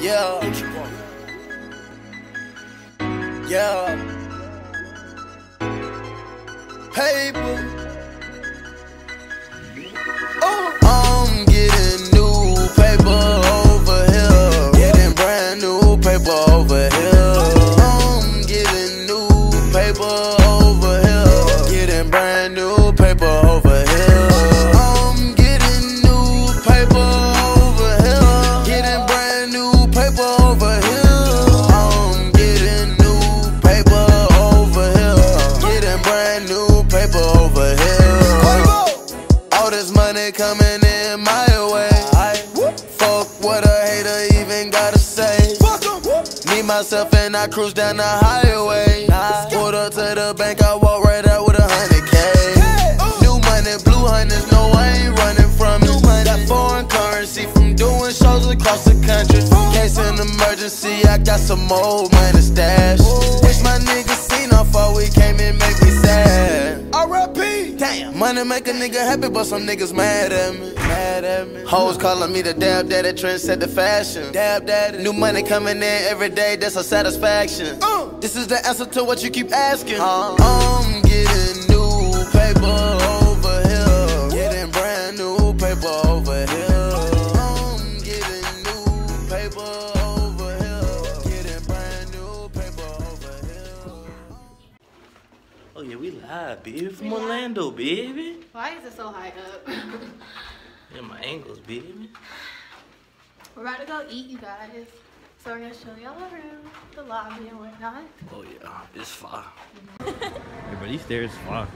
Yeah. Yeah. Paper. Cruise down the highway. Pulled up to the bank, I walk right out with a hundred K. New money, blue hundreds, no, I ain't running from it. Got foreign currency from doing shows across the country. Case an emergency, I got some old money a nigga happy, but some niggas mad at me. Mad at me. Hoes calling me the dab daddy, trend set the fashion. Dab daddy. New money coming in every day, that's a satisfaction. Uh. This is the answer to what you keep asking. Uh. I'm getting new paper Yeah, baby, from Orlando, baby. Why is it so high up? Yeah, my angles, baby. We're about to go eat, you guys. So we're gonna show y'all around the lobby and whatnot. Oh yeah, it's far. yeah, but these stairs far.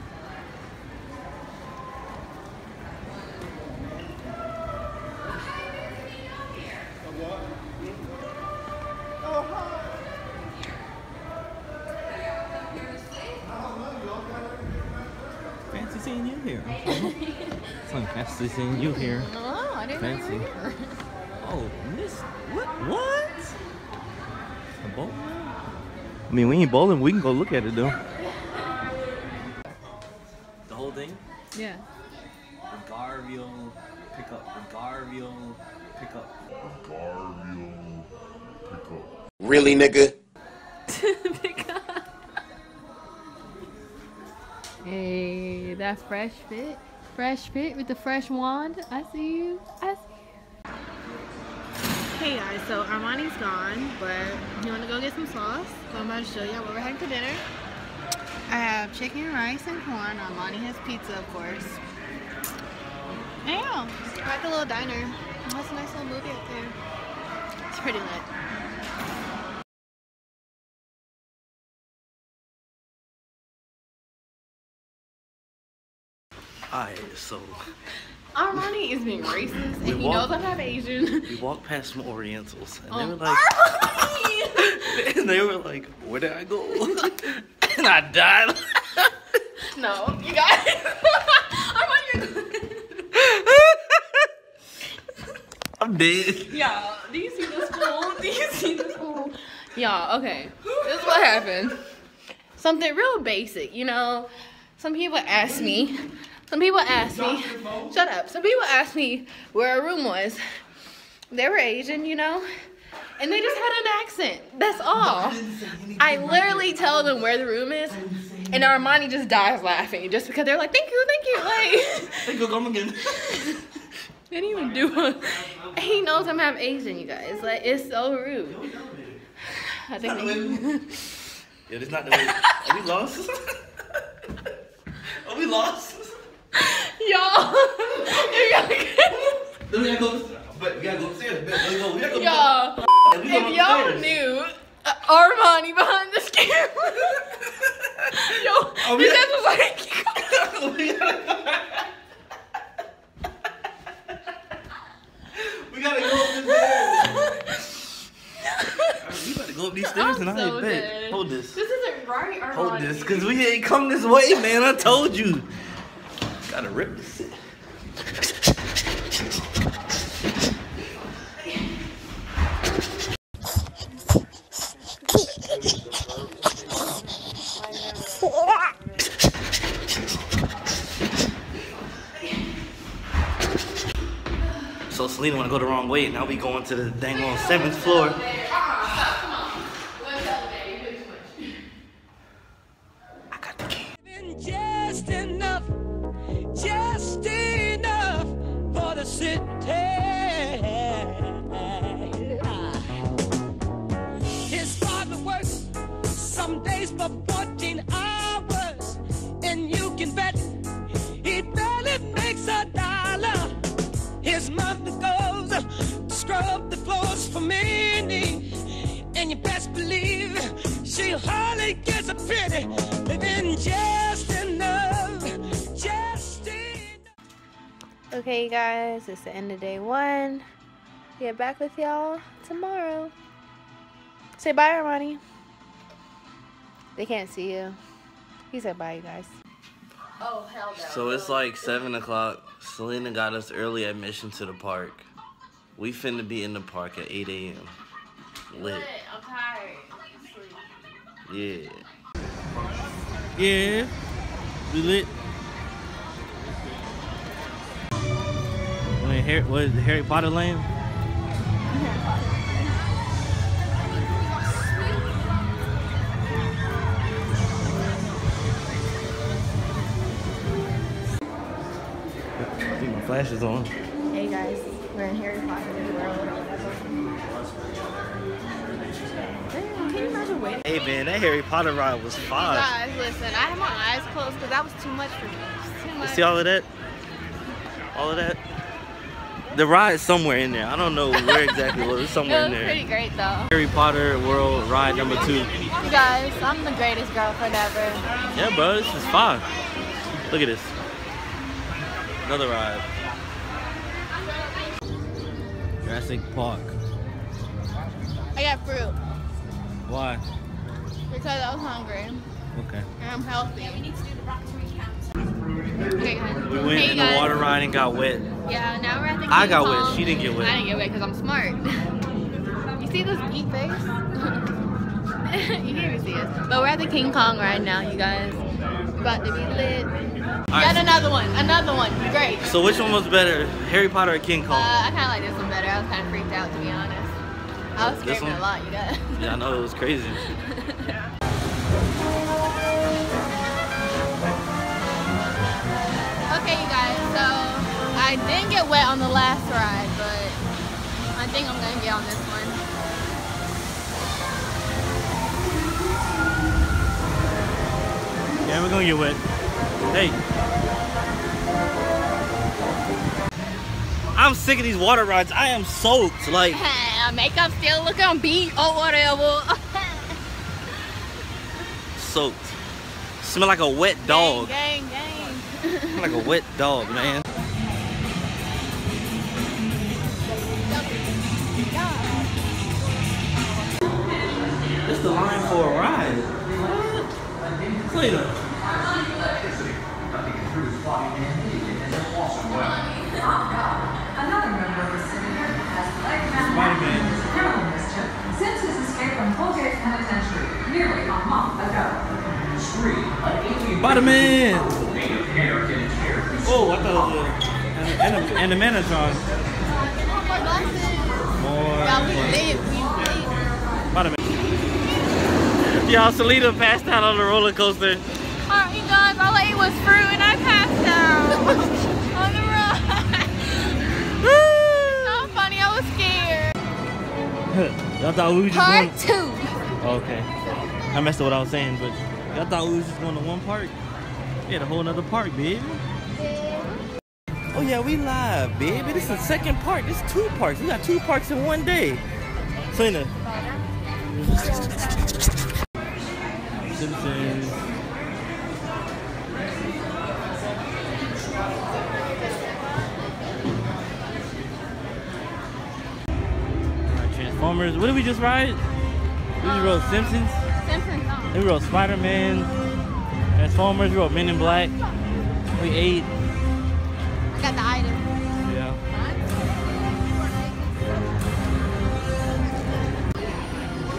Fancy seeing you here. Some fancy seeing you here. Oh, I didn't know you were Fancy. Oh, this what? What? A bowl? I mean, we ain't bowling. We can go look at it though. The whole thing? Yeah. Regarvio, pick up. Regarvio, pick up. Garviel, pick up. Really, nigga? Pick up Hey, that fresh fit. Fresh fit with the fresh wand. I see you. I see you. Hey guys, so Armani's gone, but you want to go get some sauce? So I'm about to show y'all what we're having for dinner. I have chicken, rice, and corn. Armani has pizza, of course. And yeah, we're at the little diner. That's a nice little movie up there. It's pretty lit. So Armani is being racist, and We he walk- knows I'm half Asian. we walked past some Orientals, and Um, they were like, Armani! and they were like, where did I go? and I died. no, you guys. Armani, you're I'm dead. Y'all, do you see this fool? Do you see this fool? Y'all, okay. This is what happened. Something real basic, you know. Some people ask me. Some people ask me. Shut up. Some people ask me where a room was. They were Asian, you know. And they just had an accent. That's all. I literally tell them where the room is, and Armani just dies laughing just because they're like, "Thank you, thank you." Like, Hey, go come again. they didn't even do it. He knows I'm half Asian, you guys. Like, it's so rude. I think. Yeah, this not the way. Are we lost? Are we lost? Y'all, if y'all, Then we gotta go. upstairs. But we gotta go upstairs. Let's go. We gotta go. y'all, if y'all upstairs. knew uh, Armani behind this camera, yo, Oh, his ass was like, we gotta. gotta go up the stairs. Alright, we go up these stairs I'm and I so bet. dead. Hold this. This isn't right, Armani. Hold this, cause we ain't come this way, man. I told you. Gotta rip this. So Salena wanna go the wrong way. Now we going to the dang on seventh floor. You best believe she hardly gets a pity, living just enough, just enough. Okay, guys, it's the end of day one. Get back with y'all tomorrow. Say bye, Armani. They can't see you. He said bye, you guys. Oh, hell no. So it's like seven o'clock. Salena got us early admission to the park. We finna be in the park at 8 a.m. Lit. I'm tired. Yeah. Yeah. We lit. Wait, Harry, what is it, Harry Potter Land? I think my flash is on. Hey, guys. We're in Harry Potter world. Damn, can you imagine waiting? Hey man, that Harry Potter ride was fire. Guys, listen, I had my eyes closed because that was too much for me. It too You see all of that? All of that? The ride's somewhere in there. I don't know where exactly it was. It's It somewhere was in there. pretty great though. Harry Potter World Ride number two. You guys, I'm the greatest girlfriend ever. Yeah, bro, this is fine. Look at this. Another ride. Jurassic Park. I got fruit Why? because I was hungry Okay. and I'm healthy. Yeah, we need to do the rock Okay, guys. We went hey, in guys. the water ride and got wet. Yeah, now we're at the King I got wet. She didn't get wet. I didn't get wet because I'm smart. you see this eat face? you can't even see us. But we're at the King Kong right now, you guys. About to be lit. Alright. Got another one. Another one. Great. So which one was better, Harry Potter or King Uh, Kong? I kind of like this one better. I was kind of freaked out, to be honest. I was This screaming a lot, you guys. Yeah, I know it was crazy. Okay, you guys, so I didn't get wet on the last ride, but I think I'm gonna get on this one. Yeah, we're gonna get wet. Hey. I'm sick of these water rides. I am soaked. Like, My makeup still looking on beat or whatever. soaked. Smell like a wet dog. Gang, gang, gang. Like a wet dog, man. This the line for a ride. What? Clean 20th century, nearly a month ago. Three, man! Oh, oh, I thought it was an, an, an, an Animanatron. Y'all, Salena passed out on the roller coaster. Alright, you guys, all I ate was fruit and I passed out. on the ride. so funny, I was scared. Part two. Okay. I messed up what I was saying, but y'all thought we was just going to one park. We had a whole nother park, baby. Oh yeah, we live, baby. This is the second park. This is two parks. We got two parks in one day. Salena. Simpsons. Transformers. What did we just ride? We rode Simpsons. Simpsons, no. We rode Spider-Man, Transformers, we rode Men in Black. We ate. I got the item. Yeah.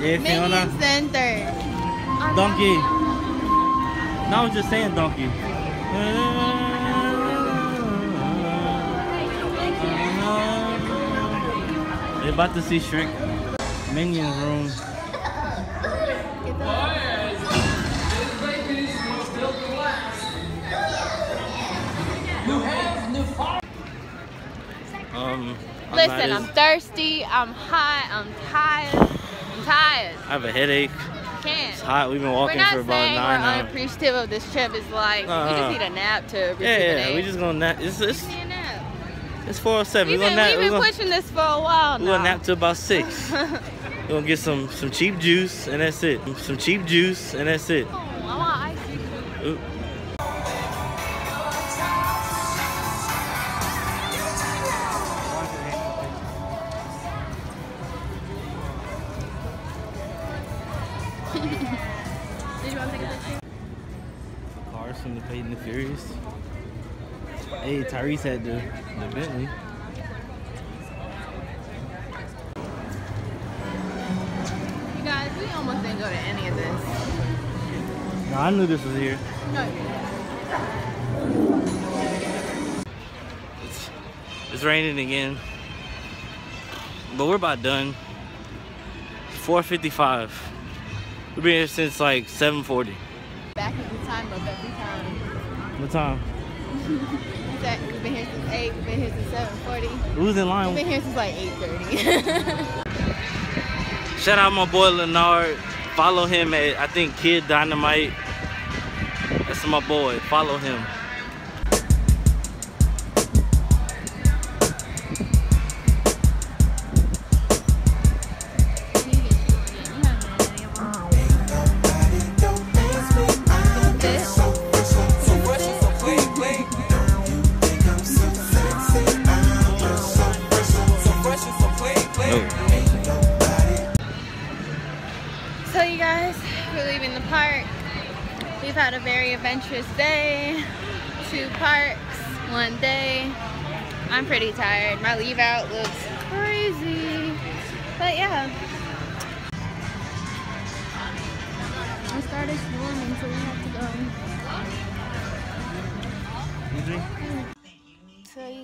Yeah, Fiona. Minion Center. Donkey. No, I was just saying donkey. They about to see Shrek. Minions room. Um, I'm Listen, I'm thirsty. I'm hot. I'm tired. I'm tired. I have a headache. Can't. It's hot. We've been walking not for about saying nine we're hours. unappreciative of this trip. It's like we Uh-uh. just need a nap to Yeah, rejuvenate. yeah. We just gonna nap. It's it's, We need a nap. it's 407. We've We're been, gonna nap. we've been pushing this for a while now. We're gonna nap till about six. We're gonna get some some cheap juice and that's it. Some cheap juice and that's it. Oh, I want ice. Ooh. Did you want to take a picture? Cars from the Fate and the Furious. Hey, Tyrese had the, the Bentley. I knew this was here. No. It's, it's raining again. But we're about done. 4.55. We've been here since like 7.40. Back at the time of every time. What time? We said We've been here since 8. We've been here since 7.40. Who's in line? We've been here since like 8.30. Shout out my boy Leonard. Follow him at I think Kid Dynamite. My boy. Follow him. So you guys, we're leaving the park. We've had a very adventurous day. Two parks, one day. I'm pretty tired. My leave out looks crazy. But yeah. I started swarming, so we have to go. You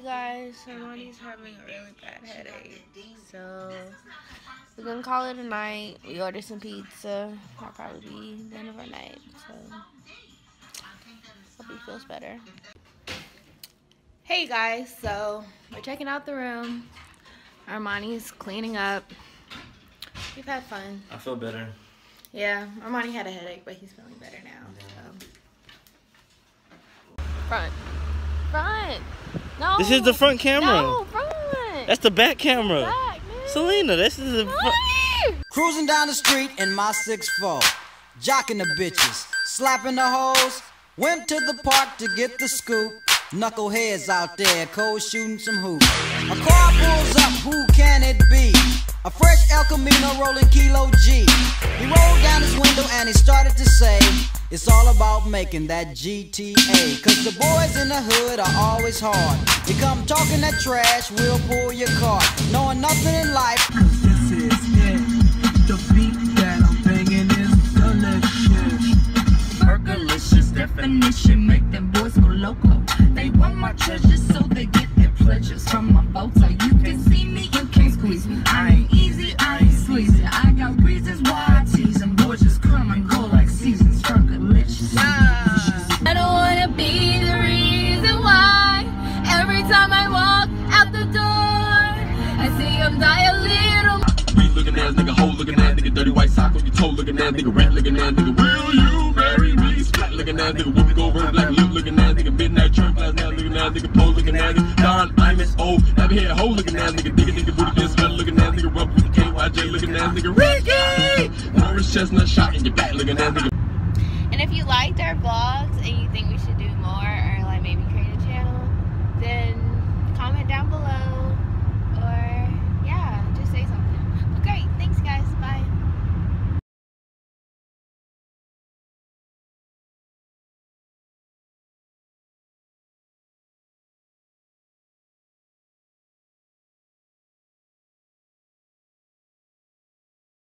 guys, Armani's having a really bad headache. So we're gonna call it a night. We ordered some pizza. That'll probably be the end of our night. So hope he feels better. Hey guys, so we're checking out the room. Armani's cleaning up. We've had fun. I feel better. Yeah, Armani had a headache, but he's feeling better now. So. Front. Front. No. This is the front camera. No, front. That's the back camera. back. Salena, this is the front. Cruising down the street in my six 6'4, jocking the bitches, slapping the hoes. Went to the park to get the scoop. Knuckleheads out there, cold shooting some hoops. A car pulls up, who can it be? A fresh El Camino rolling Kilo G. He rolled down his window and he started to say, It's all about making that GTA. Cause the boys in the hood are always hard. You come talking that trash, we'll pull your car. Knowing nothing in life, This is it. The beat that I'm banging is delicious. Fergalicious definition make them boys go loco. They want my treasures so they get their pleasures from my photo. You can see me, looking at nigga looking at nigga, will you marry me? Splat looking at nigga, go red, black lip looking at nigga, midnight last looking at nigga, pole looking at nigga, Don, oh, hoe looking at nigga, nigga, booty looking at nigga, with the KYJ looking at nigga, Ricky! Morris Chestnut shot in your back looking at nigga. And if you liked our vlogs and you think we should do more or like maybe create a channel, then comment down below.